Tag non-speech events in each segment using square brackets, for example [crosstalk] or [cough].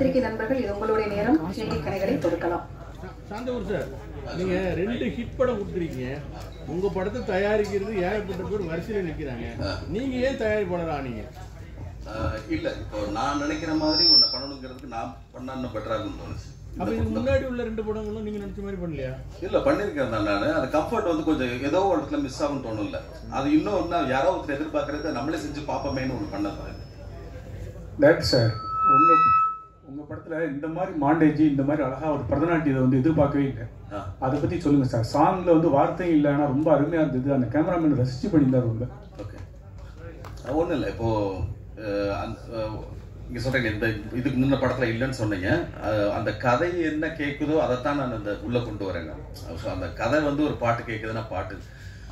பத்திரிகை நண்பர்கள் இது உங்களுடைய நேரம். செய்தி கணைகளை கொடுக்கலாம். சாந்தவர் சார் நீங்க ரெண்டு ஹிட் படம் கொடுத்துருக்கீங்க. உங்க படத்தை தயாரிக்கிறது ஏகப்பட்ட பேர் வரிசையில நிக்கிறாங்க. நீங்க ஏன் தயாரிப்பாளர் ஆனீங்க? ஆஹ் இல்ல இப்போ நான் நினைக்கிற மாதிரி ஒண்ணு பண்ணணுங்கிறதுக்கு நான் பண்ணா இன்னும் தோணுச்சு. அப்ப இதுக்கு முன்னாடி உள்ள ரெண்டு படங்களும் நீங்க நினைச்ச மாதிரி பண்ணலையா? இல்ல பண்ணிருக்கேன் தான் நான். அந்த கம்ஃபர்ட் வந்து கொஞ்சம் ஏதோ ஒரு இடத்துல மிஸ் ஆகும் தோணும்ல. அது இன்னும் இன்னும் யாரோ ஒருத்தர் எதிர்பார்க்கறது நம்மளே செஞ்சு பார்ப்போமேன்னு ஒன்று பண்ணதான் டேரக்டர் சார் உங்க உங்க படத்துல இந்த மாதிரி மாண்டேஜ் இந்த மாதிரி அழகா ஒரு பரதநாட்டியத்தை வந்து எதிர்பார்க்கவே இல்லை. அதை பத்தி சொல்லுங்க சார். சாங்ல வந்து வார்த்தை இல்லை ஆனா ரொம்ப அருமையா இருந்தது. அந்த கேமராமேன் ரசிச்சு பண்ணியிருந்தார் ரொம்ப. ஓகே. ஒன்றும் இல்லை. இப்போ அஹ், அந்த அஹ், இங்க சொல்றீங்க இந்த இதுக்கு முன்ன படத்துல இல்லைன்னு சொன்னீங்க. அந்த கதை என்ன கேட்குதோ அதைத்தான் நான் அந்த உள்ள கொண்டு வரேங்க. அந்த கதை வந்து ஒரு பாட்டு கேட்குதுன்னா பாட்டு.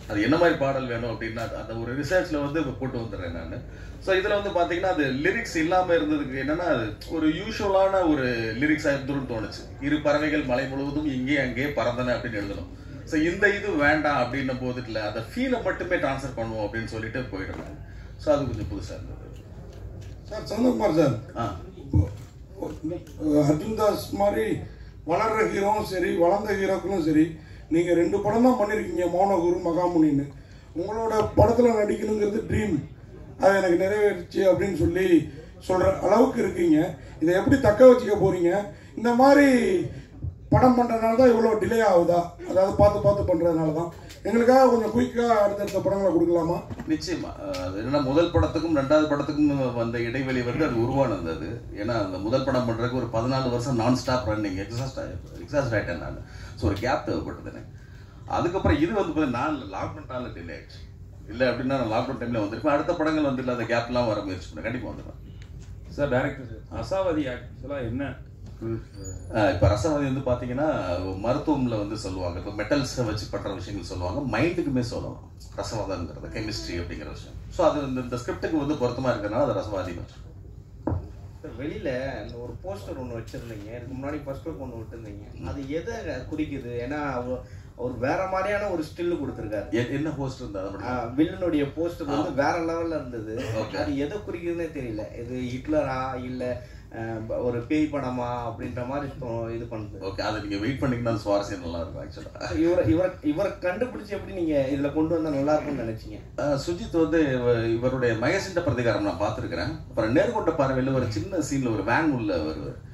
அது என்ன மாதிரி பாடல் வேணும் அப்படின்னா அது- அந்த ஒரு ரிசர்ச்ல வந்து கொண்டு வந்துடுறேன் நான். ஸோ இதுல வந்து பாத்தீங்கன்னா அது லிரிக்ஸ் இல்லாம இருந்ததுக்கு என்னன்னா அது ஒரு யூஷுவலான ஒரு லிரிக்ஸா இருந்துருன்னு தோணுச்சு. இரு பறவைகள் மலை முழுவதும் இங்கே அங்கே பறந்தன அப்படின்னு எழுதணும். ஸோ இந்த இது வேண்டாம் அப்படின்னும் போது இல்லை அதை ஃபீலை மட்டுமே ட்ரான்ஸ்ஃபர் பண்ணுவோம் அப்படின்னு சொல்லிட்டு போயிடுறாங்க ஸோ அது கொஞ்சம் புதுசா இருந்தது. Sir Santhakumar sir. ஆ. அர்ஜுன் தாஸ் மாதிரி வளர்ற ஹீரோவும் சரி வளர்ந்த ஹீரோக்களும் சரி நீங்கள் ரெண்டு படம் தான் பண்ணியிருக்கீங்க மௌனகுரு மகாமுனின்னு. உங்களோட படத்தில் நடிக்கணுங்கிறது ட்ரீம் அது எனக்கு நிறைவேறிச்சு அப்படின்னு சொல்லி சொல்கிற அளவுக்கு இருக்கீங்க. இதை எப்படி தக்க வச்சுக்க போகிறீங்க இந்த மாதிரி படம் பண்றதுனால தான் இவ்வளோ டிலே ஆகுதா? அதாவது பார்த்து பார்த்து பண்றதுனால தான் எங்களுக்காக கொஞ்சம் குயிக்காக அடுத்தடுத்த படங்களை கொடுக்கலாமா? நிச்சயமா. என்னன்னா முதல் படத்துக்கும் ரெண்டாவது படத்துக்கும் வந்த இடைவெளி வந்து அது உருவானது அது. ஏன்னா அந்த முதல் படம் பண்றதுக்கு ஒரு பதினாலு வருஷம் நான் ஸ்டாப் ரன்னிங் எக்ஸாஸ்ட் எக்ஸாஸ்ட் ஆயிட்டேன் நான். ஸோ ஒரு கேப் தேவைப்பட்டது அதுக்கப்புறம் இது வந்து பார்த்தீங்கன்னா நான் லாக்டவுன் டிலே ஆயிடுச்சு. இல்லை அப்படின்னா நான் லாக்டவுன் டைம்ல வந்திருப்பேன். அடுத்த படங்கள் வந்து இல்லை அந்த கேப்லாம் வர முயற்சி பண்ணேன். கண்டிப்பாக வந்துடுவேன் சார் டேரக்டர் சார் அசாவதி ஆக்சுவலாக என்ன இப்ப ரசவாதி வந்து பாத்தீங்கன்னா மருத்துவம்ல வந்து சொல்லுவாங்க. இப்போ மெட்டல்ஸை வச்சு பண்ற விஷயங்கள் சொல்லுவாங்க. மைண்டுக்குமே சொல்லலாம் ரசவாதங்கிறது கெமிஸ்ட்ரி அப்படிங்கிற விஷயம். ஸோ அது இந்த- ஸ்கிரிப்டுக்கு வந்து பொருத்தமா இருக்கிறனால அது ரசவாதின்னு வச்சு சார், வெளியில அந்த ஒரு போஸ்டர் ஒன்று வச்சிருந்தீங்க. இதுக்கு முன்னாடி ஃபர்ஸ்ட் லுக் ஒன்று விட்டுருந்தீங்க. அது எதை குறிக்குது? ஏன்னா அவர் அவர் வேற மாதிரியான ஒரு ஸ்டில் கொடுத்துருக்காரு. என்ன போஸ்ட் இருந்தா? வில்லனுடைய போஸ்டர் வந்து வேற லெவல்ல இருந்தது. அது எதை குறிக்குதுன்னே தெரியல. இது ஹிட்லரா இல்ல ஒரு பேய் படமா அப்படின்ற மாதிரி இது பண்ணுது. ஓகே அதை நீங்க வெயிட் பண்ணீங்கன்னா சுவாரஸ்யம் நல்லா இருக்கும் ஆக்சுவலா இவரை இவரை இவரை கண்டுபிடிச்சு எப்படி நீங்க இதுல கொண்டு வந்தா நல்லா இருக்கும்னு நினைச்சீங்க? சுஜித் வந்து இவ- இவருடைய மகேசிண்ட பிரதிகாரம் நான் பார்த்துருக்கிறேன். அப்புறம் நேர்கொண்ட பார்வையில் ஒரு சின்ன சீன்ல ஒரு வேன் உள்ள வருவார்.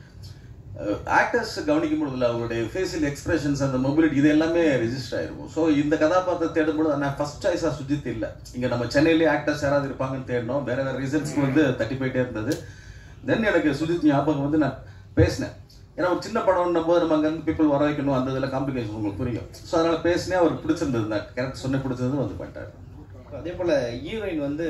ஆக்டர்ஸ் கவனிக்கும் பொழுதுல அவருடைய ஃபேஷியல் எக்ஸ்பிரஷன்ஸ் அந்த மொபிலிட்டி இது எல்லாமே ரெஜிஸ்டர் ஆயிருக்கும். ஸோ இந்த கதாபாத்திரம் தேடும்போது நான் ஃபர்ஸ்ட் சாய்ஸா சுஜித் இல்லை. இங்க நம்ம சென்னையிலேயே ஆக்டர்ஸ் யாராவது இருப்பாங்கன்னு தேடணும். வேற வேற ரீசன்ஸ்க்கு வந்து தட்டி போயிட்டே இருந்தது. தென் எனக்கு சுஜித் ஞாபகம் வந்து நான் பேசினேன். ஏன்னா ஒரு சின்ன படம்னும் போது நம்ம அங்கேருந்து பீப்புள் வர வைக்கணும் அந்த இதில் காம்ப்ளிகேஷன் உங்களுக்கு புரியும். ஸோ அதனால் பேசினே அவர் பிடிச்சிருந்தது. நான் கரெக்ட் சொன்ன பிடிச்சது வந்து பண்ணிட்டாரு. அதே போல ஹீரோயின் வந்து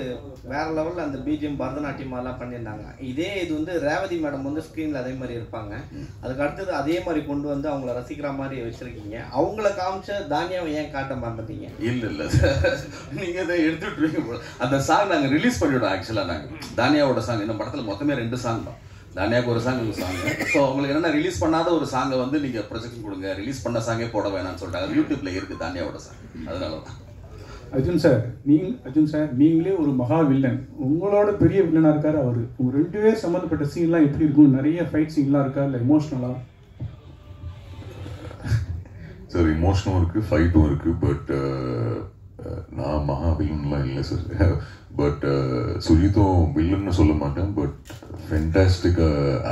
வேற லெவல்ல அந்த பிஜிஎம் பரதநாட்டியம் அதெல்லாம் பண்ணியிருந்தாங்க. இதே இது வந்து ரேவதி மேடம் வந்து ஸ்க்ரீனில் அதே மாதிரி இருப்பாங்க. அதுக்கு அடுத்தது அதே மாதிரி கொண்டு வந்து அவங்கள ரசிக்கிற மாதிரி வச்சிருக்கீங்க. அவங்கள காமிச்ச தானியாவை ஏன் காட்ட மறந்துட்டீங்க? இல்ல இல்ல. நீங்க இதை எடுத்துட்டு அந்த சாங் நாங்க ரிலீஸ் பண்ணிவிடும் ஆக்சுவலா நாங்க. தானியாவோட சாங் இந்த படத்துல மொத்தமே ரெண்டு சாங் தான். தானியாவுக்கு ஒரு சாங் ஒரு சாங் ஸோ உங்களுக்கு என்னென்னா ரிலீஸ் பண்ணாத ஒரு சாங்கை வந்து நீங்கள் ப்ரொஜெக்ஷன் கொடுங்க. ரிலீஸ் பண்ண சாங்கே போட வேணாம்னு சொல்லிட்டாங்க. அது யூடியூப்ல தானியாவோட சாங் அதனால தான் அர்ஜுன் சார் நீங்க அர்ஜுன் சார் நீங்களே ஒரு மகா வில்லன் உங்களோட பெரிய வில்லனா இருக்காரு அவர். உங்க ரெண்டு பேர் சம்மந்தப்பட்ட சீன்லாம் எப்படி இருக்கும்? நிறைய ஃபைட் சீன்லாம் இருக்கா? இல்லை எமோஷனலா சார் இமோஷனும் இருக்கு ஃபைட்டும் இருக்கு பட் uh, uh, நான் மகா வில்லன்லாம் இல்லை சார் பட் சுஜித்தும் வில்லன்னு சொல்ல மாட்டேன் பட் ஃபென்டாஸ்டிக்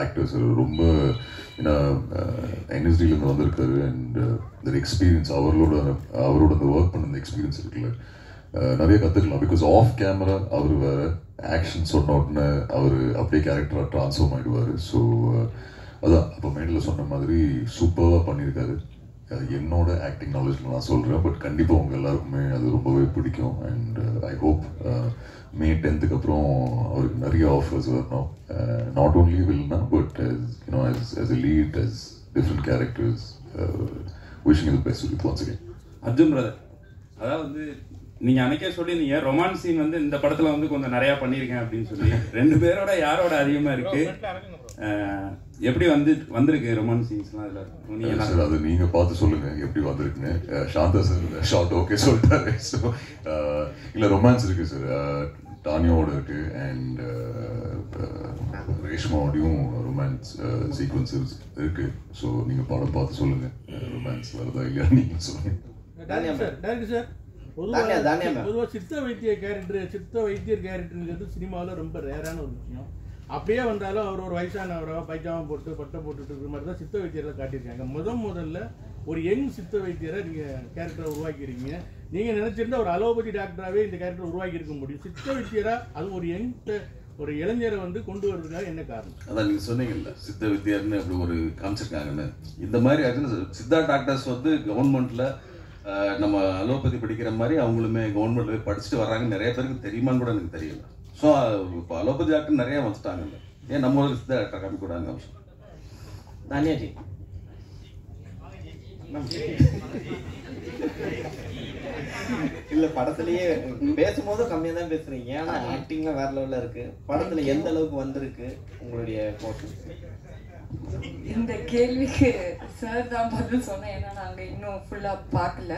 ஆக்டர் சார் ரொம்ப ஏன்னா என்எஸ்டிலேருந்து வந்திருக்காரு அண்ட் இந்த எக்ஸ்பீரியன்ஸ் அவரோட அவரோட அந்த ஒர்க் பண்ண அந்த எக்ஸ்பீரியன்ஸ் இருக்குல்ல. நிறைய கற்றுக்கலாம் பிகாஸ் ஆஃப் கேமரா அவர் வேற ஆக்ஷன் சொன்ன உடனே அவர் அப்படியே கேரக்டராக ட்ரான்ஸ்ஃபார்ம் ஆயிடுவார். ஸோ அதான். அப்போ மேடில் சொன்ன மாதிரி சூப்பராக பண்ணியிருக்காரு. அது என்னோட ஆக்டிங் நாலேஜில் நான் சொல்கிறேன் பட் கண்டிப்பாக உங்கள் எல்லாருக்குமே அது ரொம்பவே பிடிக்கும். அண்ட் ஐ ஹோப் மே டென்த்துக்கு அப்புறம் அவருக்கு நிறைய ஆஃபர்ஸ் வரணும். Not only வில்னா but you know as as a lead as different characters uh, wishing you the best with once again. Arjun brother அதாவது வந்து நீங்க அன்னைக்கே சொல்லியிருந்தீங்க ரொமான்ஸ் சீன் வந்து இந்த படத்துல வந்து கொஞ்சம் நிறைய பண்ணியிருக்கேன் அப்படின்னு சொல்லி. ரெண்டு பேரோட யாரோட அதிகமா இருக்கு? அஹ், எப்படி வந்து வந்திருக்கு ரொமான்ஸ் சீன்ஸ்லாம் இதுல அது நீங்க பார்த்து சொல்லுங்க எப்படி வந்திருக்குன்னு. சாந்தா சார் ஷார்ட் ஓகே சொல்லிட்டாரு. ஸோ இல்ல ரொமான்ஸ் இருக்கு சார் தானியாவோட இருக்கு அண்ட் ரேஷ்மாவோடையும் ரொமான்ஸ் சீக்வன்சஸ் இருக்கு ஸோ நீங்க படம் பார்த்து சொல்லுங்க. ரொமான்ஸ் வருதா இல்லையா நீங்க சொல்லுங்க. Tanya sir director sir Tanya, Tanya பொதுவாக ma'am. பொதுவாக சித்த வைத்திய கேரக்டர் சித்த வைத்தியர் கேரக்டருங்கிறது சினிமாவில் ரொம்ப ரேரான ஒரு விஷயம். அப்படியே வந்தாலும் அவர் ஒரு வயசானவரோ பைஜாமா போட்டு பட்டை போட்டுட்டு இருக்கிற மாதிரி தான் சித்த வைத்தியரை காட்டியிருக்காங்க. முத முதல்ல ஒரு யங் சித்த வைத்தியரை நீங்கள் கேரக்டரை உருவாக்கியிருக்கீங்க. நீங்கள் நினைச்சிருந்தா ஒரு அலோபதி டாக்டராகவே இந்த கேரக்டர் உருவாக்கி இருக்க முடியும். சித்த வைத்தியராக அது ஒரு யங் ஒரு இளைஞரை வந்து கொண்டு வர்றதுக்காக என்ன காரணம்? அதான் நீங்கள் சொன்னீங்கல்ல சித்த வித்தியார்னு அப்படி ஒரு காமிச்சிருக்காங்கன்னு இந்த மாதிரி actually சித்தா டாக்டர்ஸ் வந்து கவர்மெண்ட்டில் நம்ம அலோபதி படிக்கிற மாதிரி அவங்களுமே கவர்மெண்ட்ல போய் படிச்சுட்டு வர்றாங்க நிறைய பேருக்கு தெரியுமான்னு கூட எனக்கு தெரியல. ஸோ இப்போ அலோபதி டாக்டர் நிறைய வந்துட்டாங்கல்ல ஏன் நம்ம ஊருக்கு சித்தா டாக்டர் காமிக்கூடாங்க தானியாஜி. இல்ல படத்துலயே பேசும்போது கம்மியா தான் பேசுறீங்க. ஆனா ஆக்டிங்ல வேற லெவல்ல இருக்கு. படத்துல எந்த அளவுக்கு வந்திருக்கு உங்களுடைய இந்த கேள்விக்கு சார் தான் பதில் சொன்னேன். ஏன்னா நாங்க இன்னும் ஃபுல்லா பார்க்கல.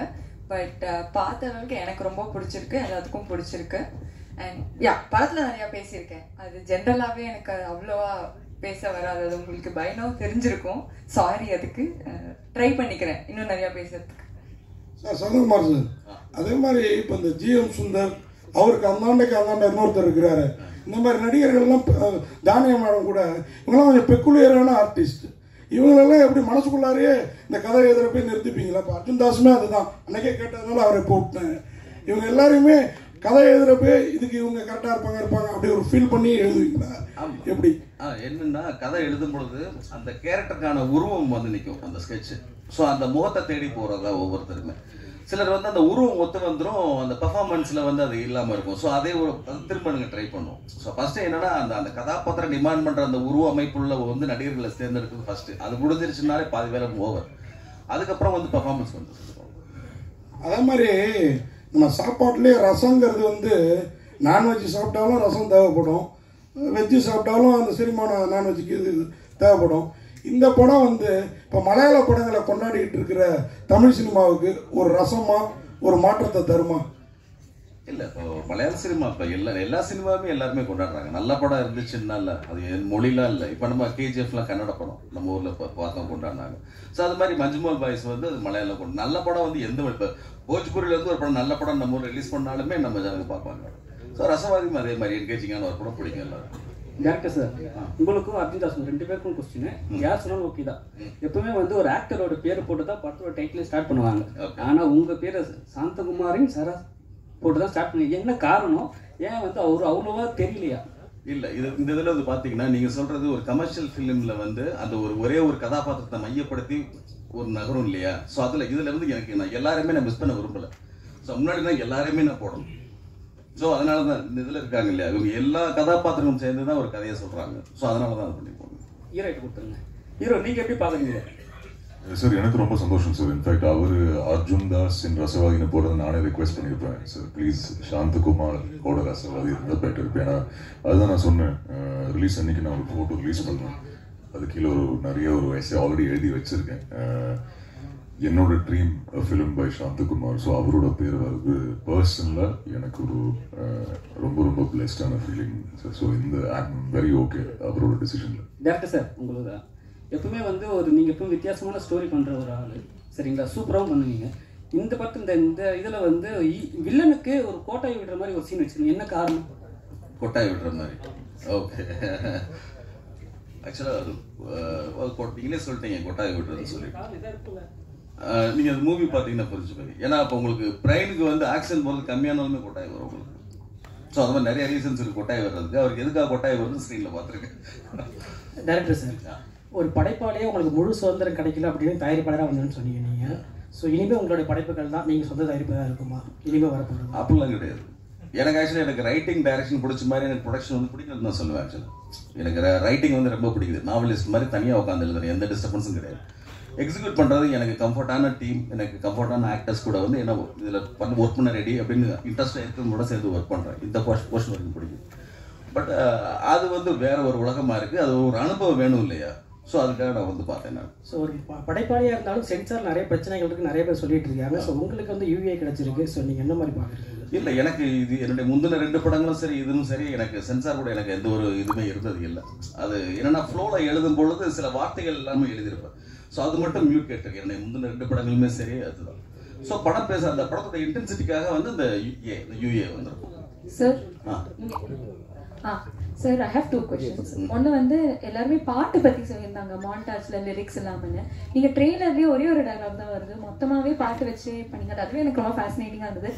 பட் பார்த்த அளவுக்கு எனக்கு ரொம்ப பிடிச்சிருக்கு. எல்லாத்துக்கும் பிடிச்சிருக்கு. அண்ட் யா படத்தில் நிறையா பேசியிருக்கேன். அது ஜென்ரலாகவே எனக்கு அவ்வளோவா பேச வராது. அது உங்களுக்கு பயணம் தெரிஞ்சிருக்கும். சாரி அதுக்கு. ட்ரை பண்ணிக்கிறேன். இன்னும் நிறையா பேசுறதுக்கு. சார் சந்தகுமார் சார் அதே மாதிரி இப்போ இந்த ஜிஎம் சுந்தர் அவருக்கு அந்தாண்டைக்கு அந்தாண்ட இன்னொருத்தர் இருக்கிறாரு. இந்த மாதிரி நடிகர்கள்லாம் தானிய மேடம் கூட இவங்கெல்லாம் கொஞ்சம் பெக்குலியரான ஆர்டிஸ்ட் இவங்களெல்லாம் எப்படி மனசுக்குள்ளாரையே இந்த கதை எழுதுற போய் நிறுத்திப்பீங்களா? இப்போ அர்ஜுன் தாஸுமே அதுதான். அன்னைக்கே கேட்டதுனால அவரை போட்டேன். இவங்க எல்லாரையுமே கதை எழுதுறப்ப இதுக்கு இவங்க கரெக்டாக இருப்பாங்க இருப்பாங்க அப்படி ஒரு ஃபீல் பண்ணி எழுதுவீங்களா? எப்படி? என்னன்னா கதை எழுதும் பொழுது அந்த கேரக்டருக்கான உருவம் வந்து நிற்கும் அந்த ஸ்கெட்ச் ஸோ அந்த முகத்தை தேடி போறதா ஒவ்வொருத்தருமே. சிலர் வந்து அந்த உருவம் ஒத்து வந்துடும் அந்த பெர்ஃபார்மன்ஸ்ல வந்து அது இல்லாம இருக்கும். ஸோ அதே ஒரு திரும்ப நீங்க ட்ரை பண்ணும் ஸோ ஃபர்ஸ்ட் என்னன்னா அந்த அந்த கதாபாத்திரம் டிமாண்ட் பண்ற அந்த உருவ அமைப்புள்ள வந்து நடிகர்களை தேர்ந்தெடுக்கிறது ஃபர்ஸ்ட் அது முடிஞ்சிருச்சுனாலே பாதி வேலை ஓவர் அதுக்கப்புறம் வந்து பெர்ஃபார்மன்ஸ் வந்து அதே மாதிரி நம்ம சாப்பாட்டிலே ரசங்கிறது வந்து நான்வெஜ் சாப்பிட்டாலும் ரசம் தேவைப்படும். வெஜ்ஜு சாப்பிட்டாலும் அந்த செரிமான நான்வெஜ்ஜுக்கு இது தேவைப்படும். இந்த படம் வந்து இப்போ மலையாள படங்களை கொண்டாடிக்கிட்டு இருக்கிற தமிழ் சினிமாவுக்கு ஒரு ரசமாக ஒரு மாற்றத்தை தருமா? இல்ல இப்போ மலையாள சினிமா இப்போ எல்லா எல்லா சினிமாவுமே எல்லாருமே கொண்டாடுறாங்க. நல்ல படம் இருந்துச்சுன்னா இல்ல அது என் மொழிலாம் இல்லை. இப்போ நம்ம கேஜிஎஃப்லாம் கன்னட படம் நம்ம ஊர்ல இப்போ பார்த்தோம் கொண்டாடினாங்க. ஸோ அது மாதிரி மஞ்சுமல் பாய்ஸ் வந்து அது மலையாளம் கொண்டு நல்ல படம் வந்து எந்த இப்போ போஜ்பூரில இருந்து ஒரு படம் நல்ல படம் நம்ம ஊர் ரிலீஸ் பண்ணாலுமே நம்ம ஜனங்க பார்ப்பாங்க. ஸோ ரசவாதியும் அதே மாதிரி என்கேஜிங்கான ஒரு படம் பிடிக்கும் எல்லாரும் டேரக்டர் சார் உங்களுக்கும் அர்ஜுன் தாஸ் ரெண்டு பேருக்கும் கொஸ்டின் யார் சொன்னாலும் ஓகே தான். எப்பவுமே வந்து ஒரு ஆக்டரோட பேரை போட்டு தான் படத்தோட டைட்டில் ஸ்டார்ட் பண்ணுவாங்க. ஆனா உங்க பேரை சாந்தகுமாரின் சரா போட்டு தான் ஸ்டார்ட் பண்ணி என்ன காரணம்? ஏன் வந்து அவர் அவ்வளோவா தெரியலையா? இல்ல இது இந்த இதுல வந்து பாத்தீங்கன்னா நீங்க சொல்றது ஒரு கமர்ஷியல் ஃபிலிம்ல வந்து அந்த ஒரு ஒரே ஒரு கதாபாத்திரத்தை மையப்படுத்தி ஒரு நகரம் இல்லையா? ஸோ அதுல இதுல இருந்து எனக்கு நான் எல்லாருமே நான் மிஸ் பண்ண விரும்பல. ஸோ முன்னாடி நான் எல்லாரையுமே நான் போடணும். ஸோ அதனால தான் இந்த இதுல இருக்காங்க இல்லையா? இவங்க எல்லா கதாபாத்திரமும் சேர்ந்து தான் ஒரு கதையை சொல்றாங்க. ஸோ அதனால தான் அது பண்ணி போடணும். ஹீரோயிட்ட கொடுத்துருங்க. ஹீரோ நீங்க எப்படி பாக்குறீங்க? சார் எனக்கு ரொம்ப சந்தோஷம் சார் இன்ஃபேக்ட் அவர் அர்ஜுன் தாஸ் என் ரசவாதினை போடுறது நானே ரிக்வெஸ்ட் பண்ணியிருப்பேன் சார் ப்ளீஸ் சாந்தகுமார் ஓட ரசவாதி இருந்தால் பெட்டர் இருப்பேன் ஏன்னா அதுதான் நான் சொன்னேன். ரிலீஸ் அன்னைக்கு நான் ஒரு ஃபோட்டோ ரிலீஸ் பண்ணுறேன் அது கீழே ஒரு நிறைய ஒரு வயசை ஆல்ரெடி எழுதி வச்சிருக்கேன். என்னோட dream film by Santhakumar. So அவரோட பேர் வருது பர்சனில் எனக்கு ஒரு ரொம்ப ரொம்ப பிளெஸ்டான ஃபீலிங் சார் ஸோ இந்த ஐம் வெரி ஓகே அவரோட டிசிஷனில் டேரக்டர் சார் உங்களுக்கு எப்பவுமே வந்து ஒரு நீங்க எப்பவும் வித்தியாசமான ஸ்டோரி பண்ற ஒரு ஆளு. சரிங்களா? சூப்பராகவும் பண்ணுவீங்க. இந்த படத்து இந்த இந்த இதுல வந்து வில்லனுக்கு ஒரு கோட்டாய் விடுற மாதிரி ஒரு சீன் வச்சிருக்கீங்க என்ன காரணம்? கொட்டாய் விடுற மாதிரி. ஓகே ஆக்சுவலாக நீங்களே சொல்லிட்டீங்க கொட்டாய் விடுறதுன்னு சொல்லி. அஹ், நீங்க அந்த மூவி பார்த்தீங்கன்னா புரிஞ்சுப்பீங்க ஏன்னா அப்போ உங்களுக்கு பிரெயினுக்கு வந்து ஆக்ஷன் போகிறது கம்மியானாலுமே கொட்டாய் வரும் உங்களுக்கு. ஸோ அது மாதிரி நிறைய ரீசன்ஸ் இருக்கு கொட்டாய் வர்றதுக்கு. அவருக்கு எதுக்காக கொட்டாய் வருதுன்னு ஸ்க்ரீனில் பார்த்துருக்கேன். டேரக்டர் சார் ஒரு படைப்பாளியே உங்களுக்கு முழு சுதந்திரம் கிடைக்கல அப்படின்னு தயாரிப்பாளராக வந்தேன்னு சொன்னீங்க நீங்கள் ஸோ இனிமேல் உங்களுடைய படைப்புகள் தான் நீங்கள் சொந்த தயாரிப்பு தான் இருக்குமா இனிமேல் வரப்போகிறது அப்படிலாம் கிடையாது. எனக்கு ஆக்சுவலி எனக்கு ரைட்டிங் டைரக்ஷன் பிடிச்ச மாதிரி எனக்கு ப்ரொடக்ஷன் வந்து பிடிக்கிறது நான் சொல்லுவேன் ஆக்சுவலி எனக்கு ரைட்டிங் வந்து ரொம்ப பிடிக்குது. நாவலிஸ்ட் மாதிரி தனியாக உட்காந்து எழுதுறேன் எந்த டிஸ்டர்பன்ஸும் கிடையாது. எக்ஸிக்யூட் பண்ணுறது எனக்கு கம்ஃபர்டான டீம் எனக்கு கம்ஃபர்டான ஆக்டர்ஸ் கூட வந்து என்ன இதில் பண்ண ஒர்க் பண்ண ரெடி அப்படின்னு இன்ட்ரெஸ்ட்டாக இருக்கிறது கூட சேர்ந்து ஒர்க் பண்ணுறேன் இந்த போர்ஷன் வரைக்கும் பிடிக்கும். பட் அது வந்து வேற ஒரு உலகமாக இருக்குது அது ஒரு அனுபவம் வேணும் இல்லையா? ஸோ அதுக்காக நான் வந்து பார்த்தேன் நான். ஸோ ஒரு ப- படைப்பாளியாக இருந்தாலும் சென்சார் நிறைய பிரச்சனைகள் இருக்கு நிறைய பேர் சொல்லிட்டு இருக்காங்க. ஸோ உங்களுக்கு வந்து யூஏ கிடைச்சிருக்கு. ஸோ நீங்கள் என்ன மாதிரி பார்க்குறீங்க? இல்லை எனக்கு இது என்னுடைய முந்தின ரெண்டு படங்களும் சரி இதுவும் சரி எனக்கு சென்சார் கூட எனக்கு எந்த ஒரு இதுவுமே இருந்தது இல்லை. அது என்னன்னா ஃப்ளோவில் எழுதும் பொழுது சில வார்த்தைகள் எல்லாமே எழுதியிருப்பேன். ஸோ அது மட்டும் மியூட் கேட்டிருக்கேன் என்னுடைய முந்தின ரெண்டு படங்களுமே சரி அதுதான். ஸோ படம் பேச அந்த படத்தோட இன்டென்சிட்டிக்காக வந்து இந்த யூஏ இந்த யூஏ வந்துருக்கும். Sir ah. Sir I have two questions ஒன்று வந்து எல்லாருமே பாட்டு பற்றி சொல்லியிருந்தாங்க மாண்டாஜ்ல லிரிக்ஸ் இல்லாமல்னு நீங்கள் ட்ரெய்லர்லேயே ஒரே ஒரு டயலாக் தான் வருது. மொத்தமாகவே பாட்டு வச்சு பண்ணீங்க. அது அதுவே எனக்கு ரொம்ப ஃபேசினேட்டிங்காக இருந்தது.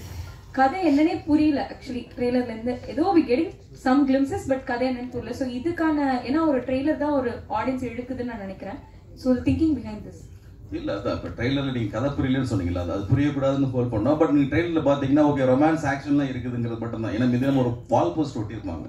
கதை என்னன்னே புரியல ஆக்சுவலி ட்ரெய்லர்லேருந்து ஏதோ we getting some glimpses but கதை என்னன்னு புரியல. ஸோ இதுக்கான ஏன்னா ஒரு ட்ரெய்லர் தான் ஒரு ஆடியன்ஸ் எடுக்குதுன்னு நான் நினைக்கிறேன். ஸோ திங்கிங் பிஹைண்ட் திஸ் இல்ல அதான் இப்போ ட்ரெய்லர்ல நீங்க கதை புரியலன்னு சொன்னீங்களா அது அது புரியக்கூடாதுன்னு ஹோல் பண்ணோம். பட் நீங்க ட்ரெய்லர்ல பாத்தீங்கன்னா ஓகே ரொமான்ஸ் ஆக்ஷன்லாம் இருக்குதுங்கிறது மட்டும் தான் ஏன்னா மிதினம் ஒரு வால் போஸ்ட் ஒட்டியிருப்பாங்க.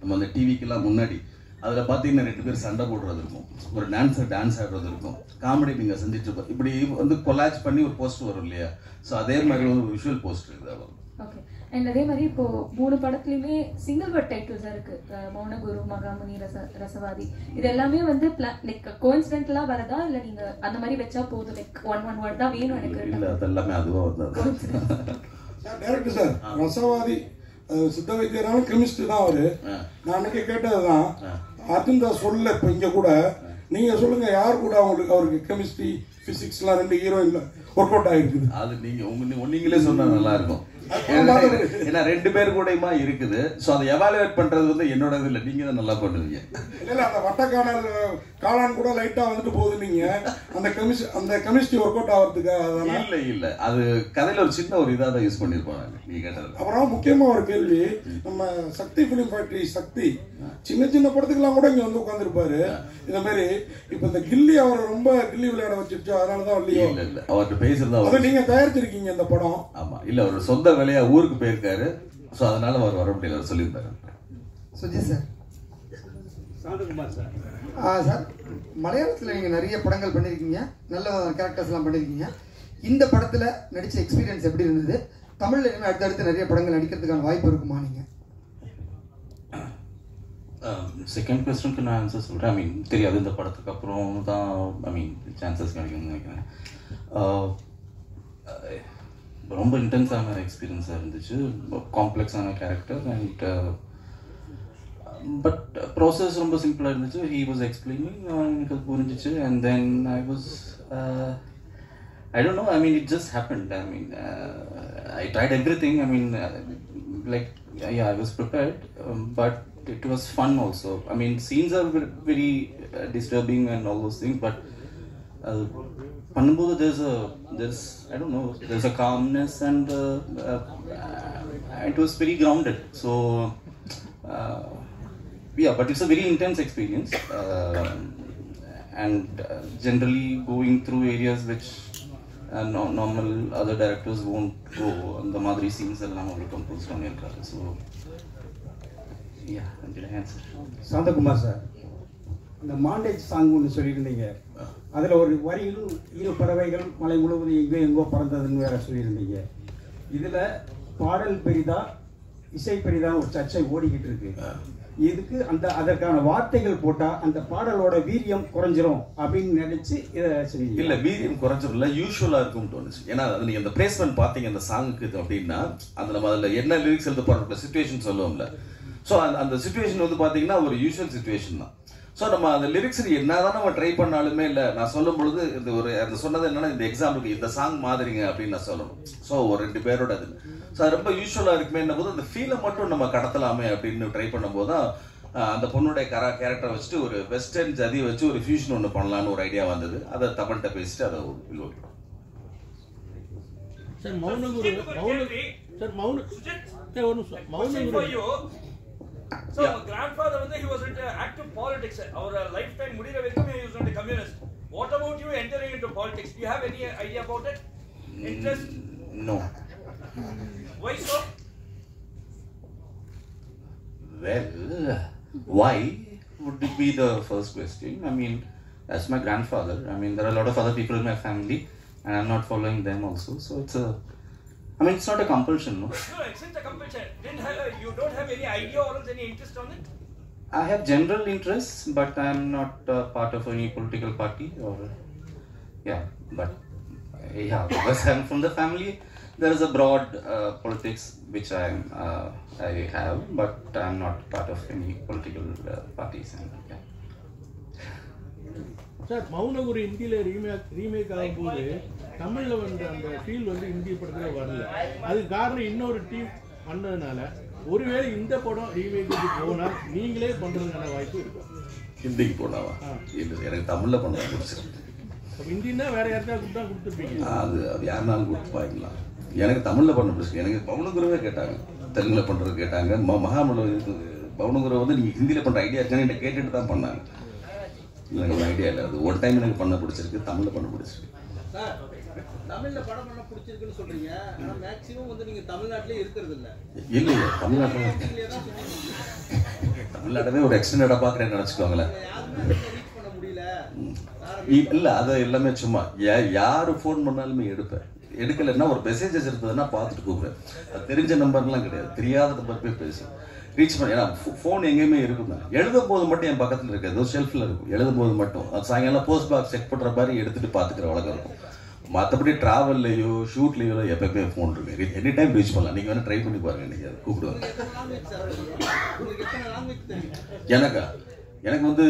நம்ம அந்த டிவிக்கெல்லாம் முன்னாடி. அதில் பார்த்தீங்கன்னா ரெண்டு பேர் சண்டை போடுறது இருக்கும். ஒரு டான்ஸர் டான்ஸ் ஆடுறது இருக்கும். காமெடி நீங்கள் செஞ்சுட்டு இருப்போம் இப்படி வந்து கொலாஜ் பண்ணி ஒரு போஸ்ட் வரும் இல்லையா? ஸோ அதே மாதிரி ஒரு விஷுவல் போஸ்ட் இருக்குது வரும் ஓகே அண்ட் அதே மாதிரி இப்போ மூணு படத்துலயுமே சிங்கிள் வேர்ட் டைட்டில்ஸ் இருக்கு. மௌனகுரு மகாமுனி ரச ரசவாதி. இது எல்லாமே வந்து லைக் கோயின்சிடென்டலா வரதா? இல்ல நீங்க அந்த மாதிரி வச்சா போதும்? லைக் ஒன் ஒன் வேர்ட் தான் வேணும் எனக்கு இல்லை அதெல்லாமே அதுவாக வந்தது டேரக்டர் [laughs] சார் ரசவாதி சித்த வைத்தியரான கெமிஸ்ட் தான் அவரு. நான் அன்னைக்கு கேட்டதுதான். அர்ஜுன் தாஸ் சொல்ல இப்ப இங்க கூட. நீங்க சொல்லுங்க யார் கூட அவங்களுக்கு அவருக்கு கெமிஸ்ட்ரி பிசிக்ஸ்லாம் ரெண்டு ஹீரோயின்ல ஒர்க் அவுட் ஆயிருக்குது? அது நீங்க உங்க நீங்களே சொன்னா நல்லா இருக்கும். ஏன்னா ரெண்டு பேர் கூடயுமா இருக்குது. ஸோ அதை எவாலுவேட் பண்றது வந்து என்னோட இது இல்லை. நீங்க தான் நல்லா பண்ணுவீங்க. இல்ல அந்த வட்டக்கானல் காளான் கூட லைட்டா வந்துட்டு போகுது நீங்க. அந்த கெமிஸ்ட் அந்த கெமிஸ்ட்ரி ஒர்க் அவுட் ஆகிறதுக்காக அதனால இல்ல இல்ல. அது கதையில ஒரு சின்ன ஒரு இதா தான் யூஸ் பண்ணிருப்பாங்க நீங்க கேட்டது. அப்புறம் முக்கியமா ஒரு கேள்வி. நம்ம சக்தி பிலிம் ஃபேக்டரி சக்தி. சின்ன சின்ன படத்துக்கெல்லாம் கூட இங்க வந்து உட்காந்துருப்பாரு இந்த மாதிரி இப்ப இந்த கில்லி அவரை ரொம்ப கில்லி விளையாட வச்சிருச்சு அதனாலதான் இல்லையோ? இல்ல. இல்ல அவர்கிட்ட பேசுறது நீங்க தயாரிச்சிருக்கீங்க இந்த படம். ஆமா. இல்ல அவர் சொந்த வேலையா ஊருக்கு போயிருக்காரு. ஸோ அதனால அவர் வர முடியல அவர் சொல்லியிருந்தாரு. Sujith sir Santhakumar sir. ஆ சார் மலையாளத்தில் நீங்கள் நிறைய படங்கள் பண்ணியிருக்கீங்க நல்ல கேரக்டர்ஸ்லாம் பண்ணியிருக்கீங்க இந்த படத்தில் நடித்த எக்ஸ்பீரியன்ஸ் எப்படி இருந்தது? தமிழில் இனிமேல் அடுத்தடுத்து நிறைய படங்கள் நடிக்கிறதுக்கான வாய்ப்பு இருக்குமா நீங்கள் செகண்ட் கொஸ்டினுக்கு நான் ஆன்சர் சொல்கிறேன் ஐ மீன் தெரியாது இந்த படத்துக்கு அப்புறம் தான் ஐ மீன் சான்சஸ் கிடைக்கும்னு நினைக்கிறேன். Uh, ரொம்ப இன்டென்ஸான எக்ஸ்பீரியன்ஸாக இருந்துச்சு காம்ப்ளெக்ஸான கேரக்டர் அண்ட் பட் ப்ராசஸ் ரொம்ப சிம்பிளாக இருந்துச்சு ஹீ வாஸ் எக்ஸ்பிளைனிங் எனக்கு அது புரிஞ்சிச்சு and then I was I don't know. I mean, it just happened. I mean, uh, I tried everything. I mean, uh, like, yeah, I was prepared, um, but it was fun also. I mean, scenes are ve- very uh, disturbing and all those things, but uh, பண்ணும்போது there's a there's I don't know there's a calmness and uh, uh, it was very grounded. So uh, yeah, but it's a very intense experience. Uh, and uh, generally going through areas which uh, no, normal other directors won't go அந்த மாதிரி scenes எல்லாம் அவர் compose பண்ணியிருக்காரு so ya answer Shanthakumar sir அந்த montage song ஒன்று சொல்லியிருந்தீங்க அதில் ஒரு வரியில் இரு பறவைகள் மலை முழுவதும் எங்கோ எங்கோ பறந்ததுன்னு வேற சொல்லியிருந்தீங்க. இதில் பாடல் பெரிதா இசை பெரிதா ஒரு சர்ச்சை ஓடிக்கிட்டு இருக்கு. இதுக்கு அந்த அதற்கான வார்த்தைகள் போட்டால் அந்த பாடலோட வீரியம் குறைஞ்சிரும் அப்படின்னு நினைச்சு இதை செஞ்சீங்க இல்ல வீரியம் குறைஞ்சிரும்ல யூஸ்வலா இருக்கும் தோணுச்சு. ஏன்னா அது நீங்க அந்த பிளேஸ்மெண்ட் பாத்தீங்க அந்த சாங்குக்கு இது அப்படின்னா அந்த நம்ம அதுல என்ன லிரிக்ஸ் எழுத போறோம் சுச்சுவேஷன் சொல்லுவோம்ல. ஸோ அந்த அந்த சுச்சுவேஷன் வந்து பாத்தீங்கன்னா ஒரு யூஸ்வல் சுச்சுவேஷன் தான். ஸோ நம்ம அந்த லிரிக்ஸ் என்னதான் நம்ம ட்ரை பண்ணாலுமே இல்லை நான் சொல்லும் பொழுது இந்த ஒரு அந்த சொன்னது என்னன்னா இந்த எக்ஸாம்பிளுக்கு இந்த சாங் மாதிரிங்க அப்படின்னு நான் சொல்லணும். ஸோ ஒரு ரெண்டு பேரோட அது ஸோ அது ரொம்ப யூஸ்வலாக இருக்குமே போது அந்த ஃபீலை மட்டும் நம்ம கடத்தலாமே அப்படின்னு ட்ரை பண்ணும்போது தான் அந்த பொண்ணுடைய கரா கேரக்டரை வச்சுட்டு ஒரு வெஸ்டர்ன் ஜதி வச்சு ஒரு ஃபியூஷன் ஒன்று பண்ணலான்னு ஒரு ஐடியா வந்தது. அதை தமிழ்கிட்ட பேசிட்டு அதை உள்வாக்கிட்டோம் சார் மௌனகுரு மௌன சார் மௌன சார் ஒரு. மௌனகுரு So, our grandfather வந்து he was into active politics. Our lifetime முடிகிற வரைக்கும் he was not a communist. What about you entering into politics? Do you have any idea about it? Interest? No. Why so? Well, why would it be the first question? I mean, as my grandfather, I mean, there are a lot of other people in my family, and I'm not following them also. So it's a, I mean, it's not a compulsion, no? No, it's not a compulsion. Then uh, uh, you don't have any idea or any interest on it? I have general interests, but I am not uh, part of any political party or. Yeah, but yeah, [laughs] because I'm from the family, there is a broad uh, politics which I am uh, I have, but I'm not part of any political uh, parties. And, yeah. Sir Mounaguru ಹಿಂದಿಲೇ remake remake ಆಗಬಹುದು தமிழில் வந்த அந்த feel வந்து ஹிந்தி படத்தில் வரல. அதுக்கு காரணம் இன்னொரு டீம் பண்ணதுனால ஒருவேளை இந்த படம் ரீமேக்கு போனால் நீங்களே பண்ணுறதுக்கான வாய்ப்பு இருக்கும். ஹிந்திக்கு போனாவா? எனக்கு தமிழில் பண்ண பிடிச்சிருக்கு ஹிந்தின்னா வேற யாருக்கா கொடுத்தா கொடுத்துருப்பீங்க அது அது யாருனாலும் கொடுத்து வாங்கிக்கலாம் எனக்கு தமிழில் பண்ண பிடிச்சிருக்கு எனக்கு பவுனகுருவே கேட்டாங்க. தெலுங்குல பண்ணுறது கேட்டாங்க. ம மகாமல இது பவுனகுரு வந்து நீங்கள் ஹிந்தியில் பண்ணுற ஐடியா இருக்கான்னு என்கிட்ட கேட்டுட்டு தான் பண்ணாங்க. எனக்கு ஐடியா இல்லை. அது ஒரு டைம் எனக்கு பண்ண பிடிச்சிருக்கு தமிழில் பண்ண பிடிச்சிருக்கு. சார் தமிழ்ல படம் பண்ண பிடிச்சிருக்குன்னு சொல்றீங்க. ஆனா மேக்ஸிமம் வந்து நீங்க தமிழ்நாட்டிலே இருக்கிறது இல்ல. இல்லையே தமிழ்நாட்டில் தமிழ்நாட்டவே ஒரு எக்ஸ்டெண்டடாக பார்க்குறேன்னு நினச்சிக்கோங்களேன். இல்ல அது எல்லாமே சும்மா யாரு ஃபோன் பண்ணாலுமே எடுப்பேன் எடுக்கலைன்னா ஒரு மெசேஜஸ் இருந்ததுன்னா பார்த்துட்டு கூப்பிடுவேன் அது தெரிஞ்ச நம்பர்லாம் கிடையாது. தெரியாத நம்பர் போய் பேசுவேன் ரீச் பண்ண. ஏன்னா ஃபோன் எங்கேயுமே இருக்கும் தான் எழுதும் போது மட்டும் என் பக்கத்தில் இருக்குது ஏதோ ஷெல்ஃபில் இருக்கும். எழுதும் போது மட்டும் சாயங்காலம் போஸ்ட் பாக்ஸ் செக் பண்ணுற மாதிரி எடுத்துகிட்டு பார்த்துக்கிற வழக்கம் இருக்கும். மற்றபடி ட்ராவல்லையோ ஷூட்லேயோ எப்பயுமே ஃபோன் இருக்கு. எனி டைம் ரீச் பண்ணலாம். நீங்கள் வேணால் ட்ரை பண்ணி பாருங்க நீங்கள் கூப்பிடுவாங்க. எனக்கா எனக்கு வந்து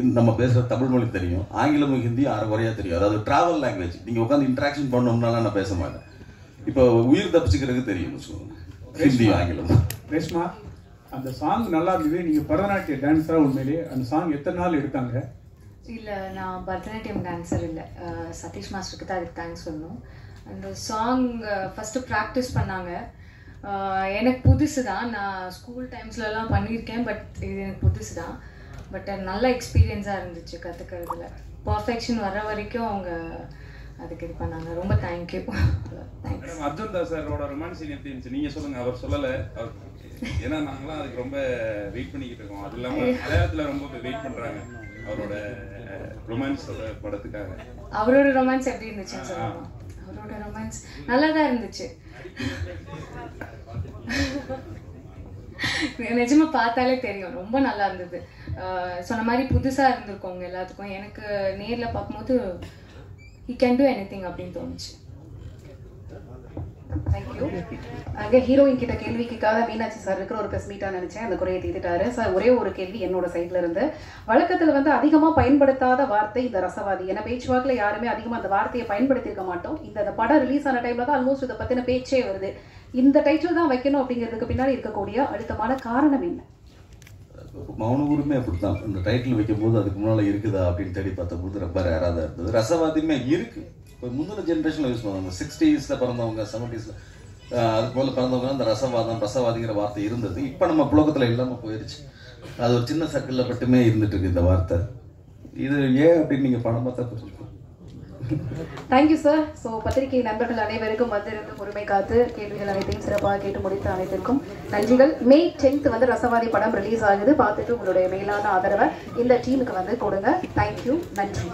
இந்த நம்ம பேசுகிற தமிழ் மொழி தெரியும். ஆங்கிலமும் ஹிந்தி அரை குறையா தெரியும். அதாவது ட்ராவல் லாங்குவேஜ் நீங்கள் உட்காந்து இன்ட்ராக்ஷன் பண்ணோம்னால நான் பேச மாட்டேன். இப்போ உயிர் தப்பிச்சுக்கிறதுக்கு தெரியும் வச்சுக்கோங்க. ஹிந்தியும் ஆங்கிலமும் ரேஷ்மா அந்த சாங் நல்லா இருந்தது. நீங்க பரதநாட்டிய டான்ஸரா உண்மையிலேயே அந்த சாங் எத்தனை நாள் எடுத்தாங்க? இல்லை நான் பரதநாட்டியம் டான்ஸர் இல்லை. சதீஷ் மாஸ்டருக்கு தான் அதுக்கு தேங்க்ஸ் சொல்லணும். அந்த சாங் ஃபஸ்ட்டு ப்ராக்டிஸ் பண்ணாங்க. எனக்கு புதுசு தான் நான் ஸ்கூல் டைம்ஸ்லலாம் பண்ணியிருக்கேன் பட் இது எனக்கு புதுசு தான் பட் நல்ல எக்ஸ்பீரியன்ஸாக இருந்துச்சு கற்றுக்கிறதுல பர்ஃபெக்ஷன் வர வரைக்கும் அவங்க அதுக்கு இது பண்ணாங்க. ரொம்ப தேங்க்யூ தேங்க்ஸ் அர்ஜுன் தாஸ் சாரோட ரொமான்ஸ் சீன் எப்படி இருந்துச்சு? நீங்க சொல்லுங்க. அவர் சொல்லல. ஏன்னா நாங்களாம் அதுக்கு ரொம்ப வெயிட் பண்ணிக்கிட்டு இருக்கோம். அது இல்லாம மலையாளத்துல ரொம்ப வெயிட் பண்றாங்க. அவரோட ரொமான்ஸ் படத்துக்காக. அவரோட ரொமான்ஸ் எப்படி இருந்துச்சுன்னு சொல்லணும் அவரோட ரொமான்ஸ் நல்லா தான் இருந்துச்சு. [laughs] நிஜமா பார்த்தாலே தெரியும். ரொம்ப நல்லா இருந்தது. சொன்ன மாதிரி புதுசா இருந்திருக்கோங்க எல்லாத்துக்கும். எனக்கு நேர்ல பார்க்கும்போது he can do anything அப்படின்னு தோணுச்சு. தேங்க்யூ அங்கே ஹீரோயின் கிட்ட கேள்விக்காக மீனாட்சி சார் இருக்கிற ஒரு ப்ரெஸ் மீட்டாக நினச்சேன். அந்த குறையை தீர்த்துட்டாரு. சார் ஒரே ஒரு கேள்வி என்னோட சைட்ல இருந்து. வழக்கத்தில் வந்து அதிகமாக பயன்படுத்தாத வார்த்தை இந்த ரசவாதி. ஏன்னா பேச்சுவாக்கில் யாருமே அதிகமாக அந்த வார்த்தையை பயன்படுத்தியிருக்க மாட்டோம். இந்த அந்த படம் ரிலீஸ் ஆன டைம்ல தான் ஆல்மோஸ்ட் இதை பற்றின பேச்சே வருது. இந்த டைட்டில் தான் வைக்கணும் அப்படிங்கிறதுக்கு பின்னாடி இருக்கக்கூடிய அழுத்தமான காரணம் என்ன? மௌன உரிமை அப்படித்தான். இந்த டைட்டில் வைக்கும்போது அதுக்கு முன்னால் இருக்குதா அப்படின்னு தேடி பார்த்தபோது ரொம்ப ரேராக தான் இருந்தது. ரசவாதியுமே இருக்கு. இப்போ முந்தின ஜென்ரேஷனில் யூஸ் பண்ணுவாங்க சிக்ஸ்டீஸில் பிறந்தவங்க செவன்டீஸில் அது போல் பிறந்தவங்க அந்த ரசவாதம் ரசவாதிங்கிற வார்த்தை இருந்தது. இப்போ நம்ம புலகத்தில் இல்லாமல் போயிடுச்சு அது ஒரு சின்ன சர்க்கிளில் மட்டுமே இருந்துட்டு இருக்கு இந்த வார்த்தை. இது ஏன் அப்படின்னு நீங்கள் படம் பார்த்தா புரிஞ்சுக்கணும் தேங்க்யூ சார் ஸோ பத்திரிகை நண்பர்கள் அனைவருக்கும் வந்திருந்து பொறுமை காத்து கேள்விகள் அனைத்தையும் சிறப்பாக கேட்டு முடித்த அனைத்திற்கும் நன்றிகள். மே டென்த் வந்து ரசவாதி படம் ரிலீஸ் ஆகுது. பார்த்துட்டு உங்களுடைய மேலான ஆதரவை இந்த டீமுக்கு வந்து கொடுங்க. தேங்க்யூ நன்றி.